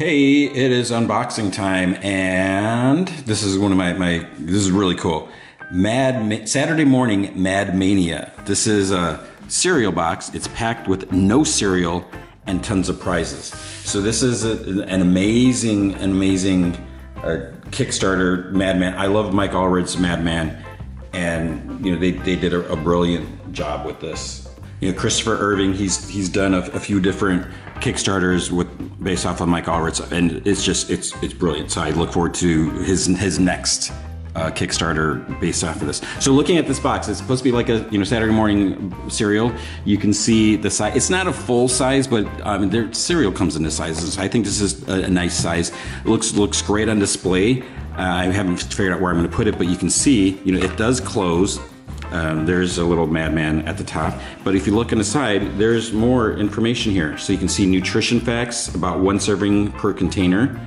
Hey, it is unboxing time, and this is one of my, my this is really cool. Mad Saturday morning Mad Mania. This is a cereal box. It's packed with no cereal and tons of prizes. So this is a, an amazing, an amazing uh, Kickstarter Madman. I love Mike Allred's Madman, and you know they, they did a, a brilliant job with this. You know Christopher Irving, he's he's done a, a few different Kickstarters with based off of Mike Allred's, and it's just it's it's brilliant. So I look forward to his his next uh, Kickstarter based off of this. So looking at this box, it's supposed to be like a you know Saturday morning cereal. You can see the size. It's not a full size, but um, their cereal comes in this sizes. I think this is a, a nice size. It looks looks great on display. Uh, I haven't figured out where I'm going to put it, but you can see you know it does close. Um, there's a little madman at the top, but if you look on the side, there's more information here. So you can see nutrition facts about one serving per container,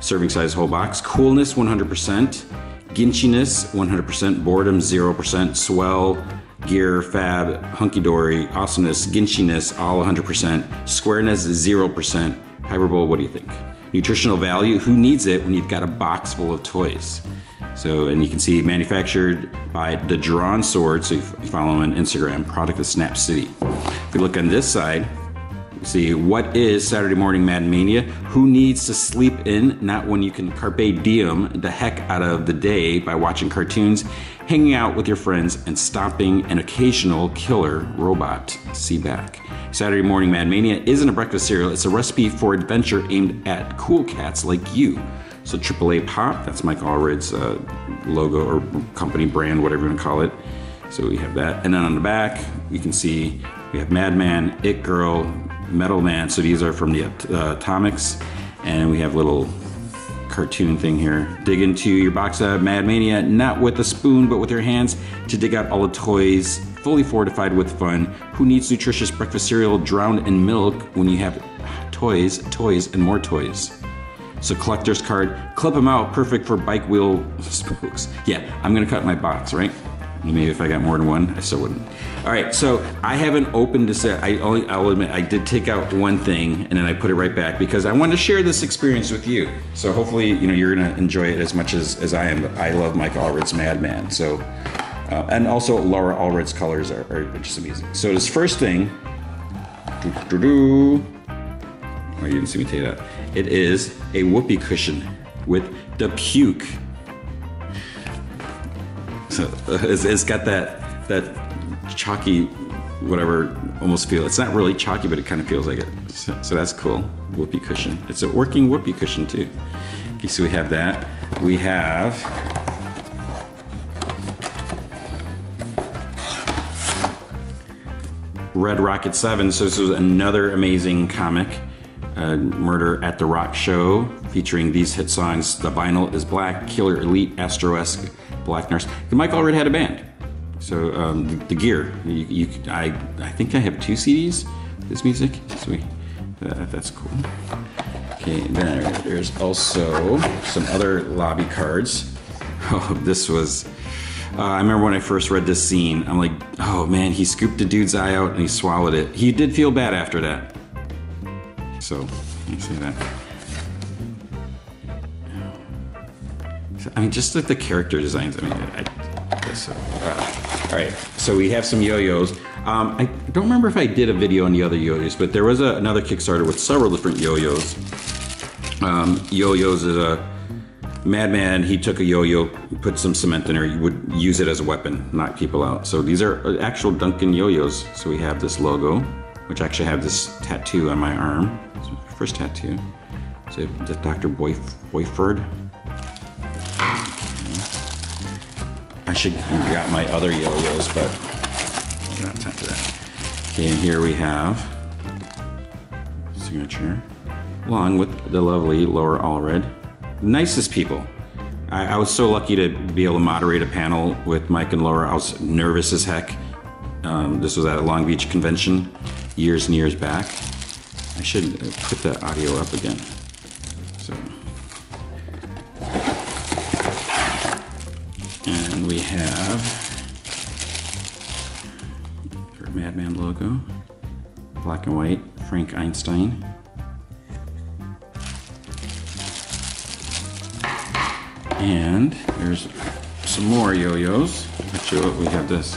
serving size whole box, coolness 100%, ginchiness 100%, boredom 0%, swell, gear, fab, hunky dory, awesomeness, ginchiness all 100%, squareness 0%, hyperbole, what do you think? Nutritional value, who needs it when you've got a box full of toys? So, and you can see manufactured by the Drawn Sword. So you follow on Instagram, product of Snap City. If you look on this side, see what is Saturday Morning Mad Mania? Who needs to sleep in? Not when you can carpe diem the heck out of the day by watching cartoons, hanging out with your friends, and stopping an occasional killer robot. See back. Saturday Morning Mad Mania isn't a breakfast cereal, it's a recipe for adventure aimed at cool cats like you. So AAA Pop, that's Mike Allred's uh, logo or company brand, whatever you want to call it. So we have that. And then on the back, you can see we have Madman, It Girl, Metal Man. So these are from the uh, Atomics. And we have little cartoon thing here. Dig into your box of Mad Mania, not with a spoon, but with your hands to dig out all the toys, fully fortified with fun. Who needs nutritious breakfast cereal drowned in milk when you have toys, toys, and more toys? So collector's card, clip them out, perfect for bike wheel spokes. Yeah, I'm gonna cut my box, right? Maybe if I got more than one, I still wouldn't. All right, so I haven't opened this. I only, I'll admit, I did take out one thing and then I put it right back because I wanted to share this experience with you. So hopefully, you know, you're gonna enjoy it as much as, as I am. I love Mike Allred's Madman. So, uh, and also Laura Allred's colors are, are, just amazing. So this first thing, doo -doo -doo, oh, you didn't see me take that. It is a whoopee cushion with the puke. So uh, it's, it's got that that chalky, whatever, almost feel. It's not really chalky, but it kind of feels like it. So, so that's cool. Whoopee cushion. It's a working whoopee cushion too. Okay, so we have that. We have Red Rocket 7. So this is another amazing comic uh, Murder at the Rock Show, featuring these hit songs The Vinyl is Black, Killer Elite, Astroesque, Black Nurse. Mike Allred had a band. So um, the, the, gear, you, you, I, I think I have two CDs. This music, sweet. Uh, that's cool. Okay, then there's also some other lobby cards. Oh, this was. Uh, I remember when I first read this scene. I'm like, oh man, he scooped a dude's eye out and he swallowed it. He did feel bad after that. So you see that. I mean, just like the character designs. I mean, I, I guess so. Uh, all right, so we have some yo-yos. Um, I don't remember if I did a video on the other yo-yos, but there was a, another Kickstarter with several different yo-yos. Um, yo-yos is a madman. He took a yo-yo, put some cement in there. He would use it as a weapon, knock people out. So these are actual Duncan yo-yos. So we have this logo, which actually have this tattoo on my arm first tattoo. So the Dr. Boyf Boiffard. I should have got my other yo-yos, but don't time for that. Okay, and here we have signature, along with the lovely Laura Allred. Nicest people. I, I, was so lucky to be able to moderate a panel with Mike and Laura. I was nervous as heck. Um, this was at a Long Beach convention years and years back. I should uh, put the audio up again. So, and we have our Madman logo, black and white, Frank Einstein. And there's some more yo-yos. Let's show. We have this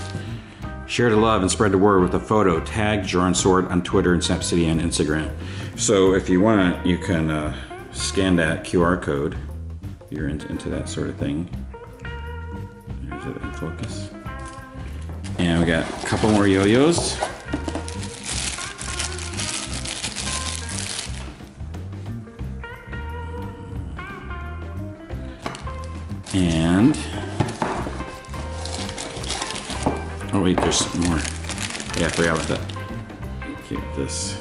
Share the love and spread the word with a photo. Tag Drawn Sword on Twitter and Snap City and Instagram. So if you want, you can uh, scan that QR code. You're into, into that sort of thing. There's it in focus. And we got a couple more yo-yos. And oh wait, there's more. Yeah, I forgot about that. Get this.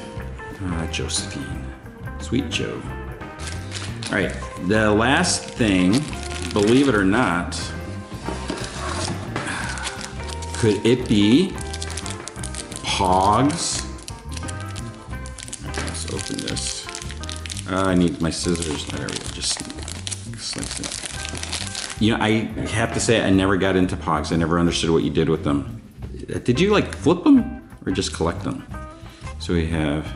Ah, Josephine. Sweet Joe. All right, the last thing, believe it or not, could it be Pogs? Let's open this. Uh, I need my scissors. There we go. Just slice it. You know, I have to say, I never got into Pogs. I never understood what you did with them. Did you like flip them or just collect them? So we have,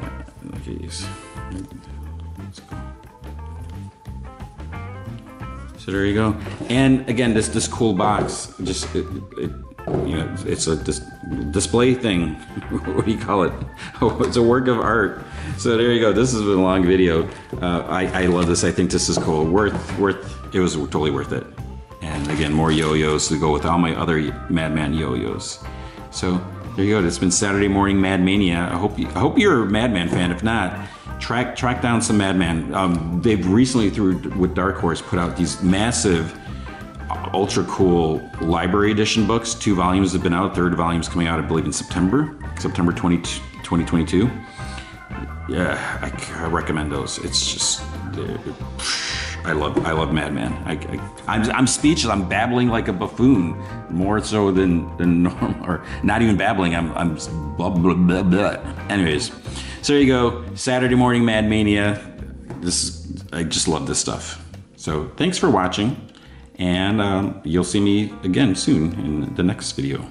at these. So there you go. And again, this this cool box, just it, it, you know, it's a dis display thing. what do you call it? Oh, it's a work of art. So there you go. This has been a long video. Uh, I, I love this. I think this is cool. Worth worth. It was totally worth it. Again, more yo-yos to go with all my other Madman yo-yos. So there you go. It's been Saturday morning Mad Mania. I hope you, I hope you're a Madman fan. If not, track track down some Madman. Um, they've recently through with Dark Horse put out these massive, ultra cool library edition books. Two volumes have been out. Third volume's coming out, I believe, in September, September 20, 2022. Yeah, I, I recommend those. It's just. Uh, I love I love Madman. I, I, I'm, I'm speechless. I'm babbling like a buffoon, more so than than normal, or not even babbling. I'm I'm blah blah blah blah. Anyways, so there you go. Saturday morning Mad Mania. This is, I just love this stuff. So thanks for watching, and um, you'll see me again soon in the next video.